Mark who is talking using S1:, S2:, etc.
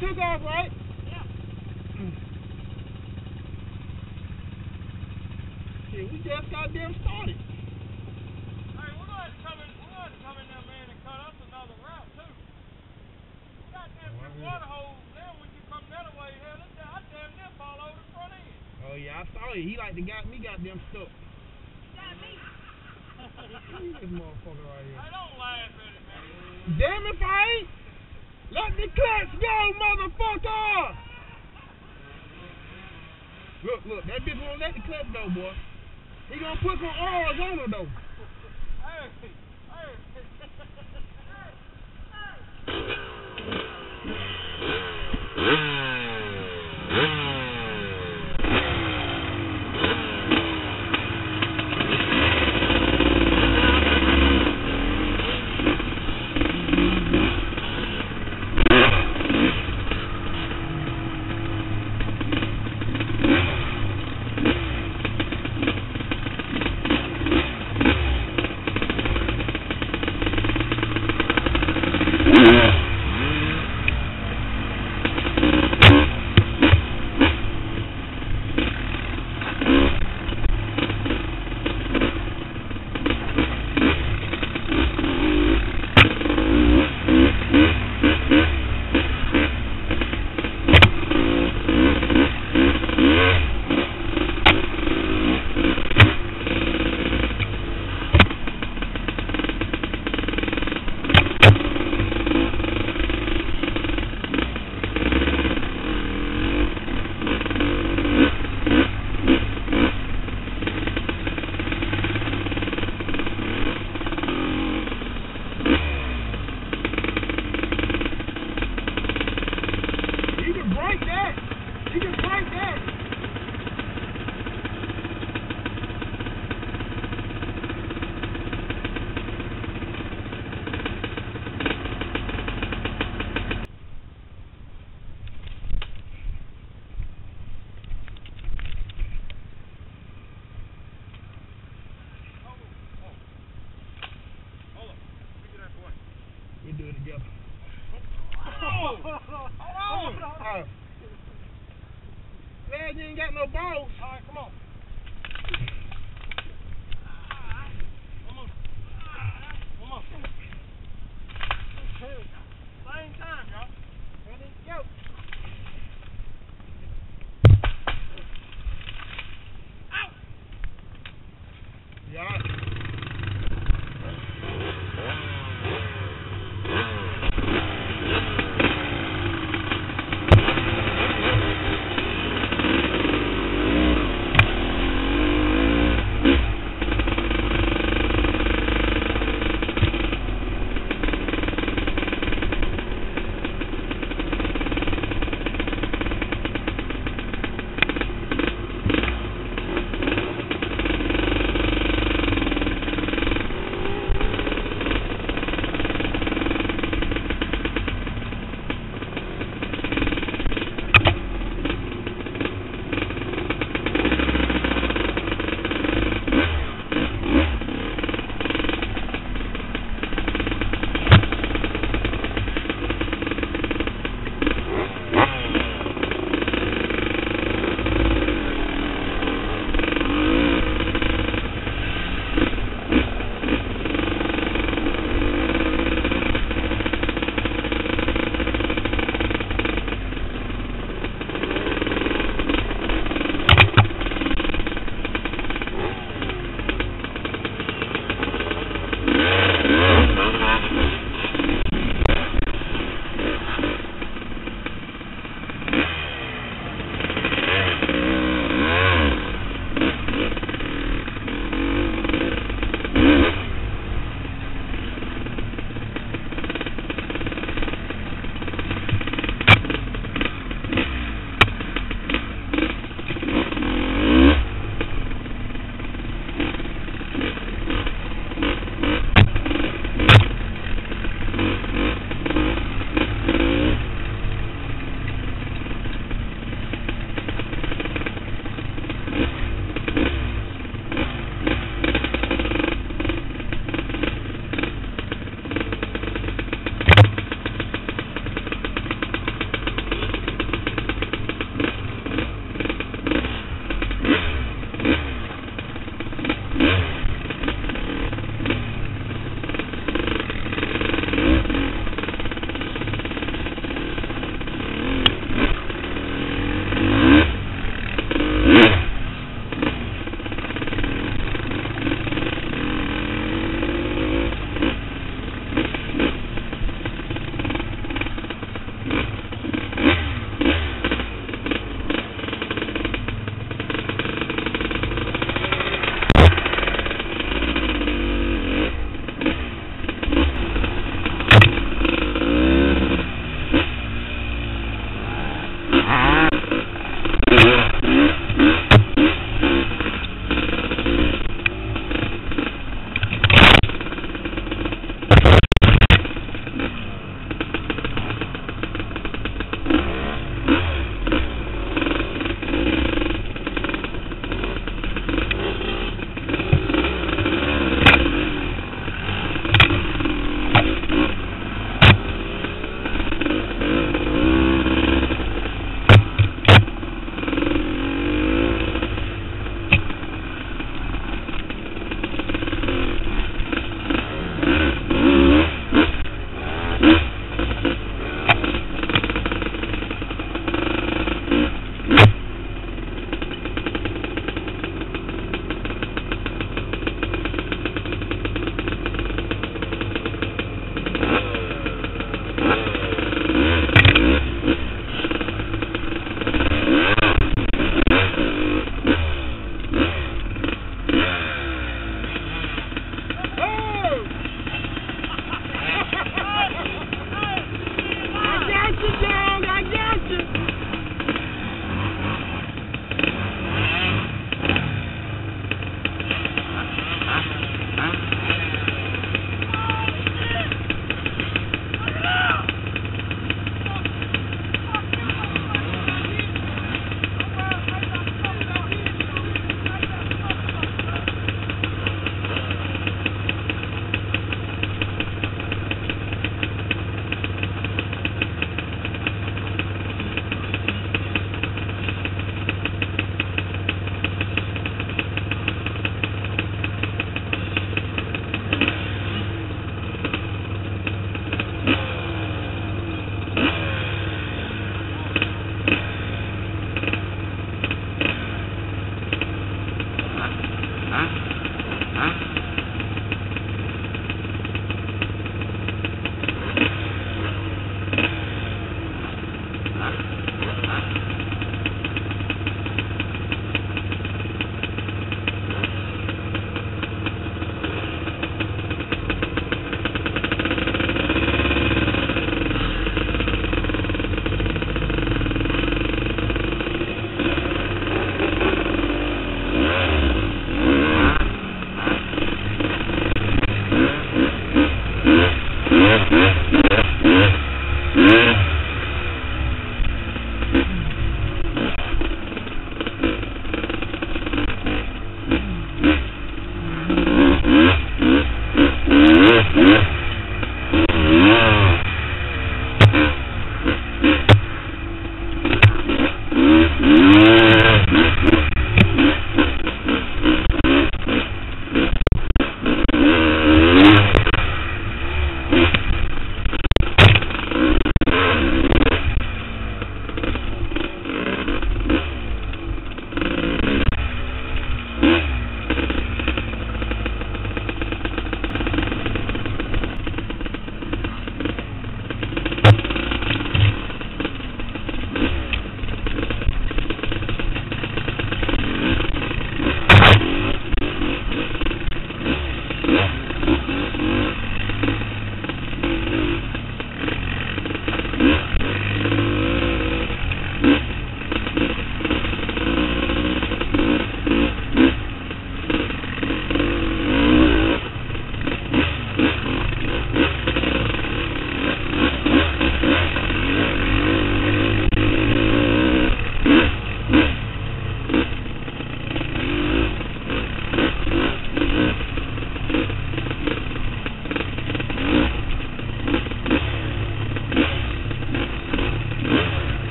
S1: took off, right?
S2: Yeah.
S1: Shit, we just goddamn started.
S2: Hey, we're going to come in, we're going to come in there, man, and cut us another route, too. We got them
S1: Oh,
S2: big water holes there when you come that way. Hell, it's, I damn near fall over the front end.
S1: Oh yeah, I saw it. He like to got me goddamn stuck.
S2: Got me.
S1: Look this motherfucker right here.
S2: Hey, don't laugh at it, man.
S1: Damn if I ain't. Let the clutch go, motherfucker! Look, look, that bitch won't let the clutch go, boy. He gonna put some oils on her, though.
S2: Hey, hey.
S1: You together.
S2: Oh! Hold on!
S1: Oh. Man, you ain't got no balls.
S2: All right, come on.